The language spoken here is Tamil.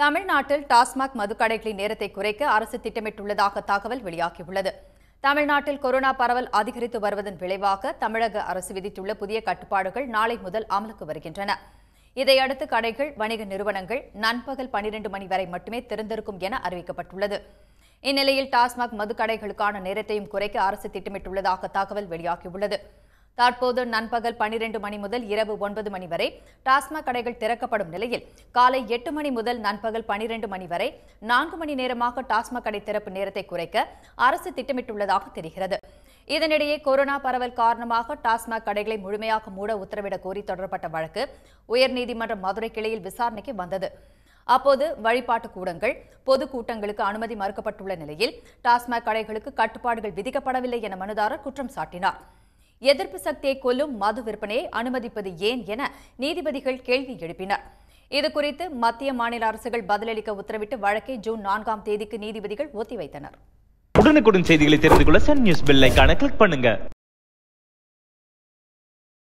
தமிழ்நாட்டில் டாஸ்மாக் மதுக்கடைகளின் நேரத்தை குறைக்க அரசு திட்டமிட்டுள்ளதாக தகவல் வெளியாகியுள்ளது. தமிழ்நாட்டில் கொரோனா பரவல் அதிகரித்து வருவதன் விளைவாக தமிழக அரசு விதித்துள்ள புதிய கட்டுப்பாடுகள் நாளை முதல் அமலுக்கு வருகின்றன. இதையடுத்து கடைகள் வணிக நிறுவனங்கள் நண்பகல் பனிரெண்டு மணி வரை மட்டுமே திறந்திருக்கும் என அறிவிக்கப்பட்டுள்ளது. இந்நிலையில் டாஸ்மாக் மதுக்கடைகளுக்கான நேரத்தையும் குறைக்க அரசு திட்டமிட்டுள்ளதாக தகவல் வெளியாகியுள்ளது. தற்போது நண்பகல் பனிரெண்டு மணி முதல் இரவு ஒன்பது மணி வரை டாஸ்மாக் கடைகள் திறக்கப்படும் நிலையில் காலை எட்டு மணி முதல் நண்பகல் பனிரெண்டு மணி வரை நான்கு மணி நேரமாக டாஸ்மாக் கடை திறப்பு நேரத்தை குறைக்க அரசு திட்டமிட்டுள்ளதாக தெரிகிறது. இதனிடையே கொரோனா பரவல் காரணமாக டாஸ்மாக் கடைகளை முழுமையாக மூட உத்தரவிடக் கோரி தொடரப்பட்ட வழக்கு உயர்நீதிமன்ற மதுரை கிளையில் விசாரணைக்கு வந்தது. அப்போது வழிபாட்டு கூடங்கள் பொது கூட்டங்களுக்கு அனுமதி மறுக்கப்பட்டுள்ள நிலையில் டாஸ்மாக் கடைகளுக்கு கட்டுப்பாடுகள் விதிக்கப்படவில்லை என மனுதாரர் குற்றம் சாட்டினார். எதிர்ப்பு சக்தியை கொல்லும் மது விற்பனையை அனுமதிப்பது ஏன் என நீதிபதிகள் கேள்வி எழுப்பினர். இதுகுறித்து மத்திய மாநில அரசுகள் பதிலளிக்க உத்தரவிட்டு வழக்கை ஜூன் நான்காம் தேதிக்கு நீதிபதிகள் ஒத்திவைத்தனர். உடனுக்குடன் செய்திகளை தெரிந்து கொள்ள சன் நியூஸ் பெல் கிளிக் பண்ணுங்க.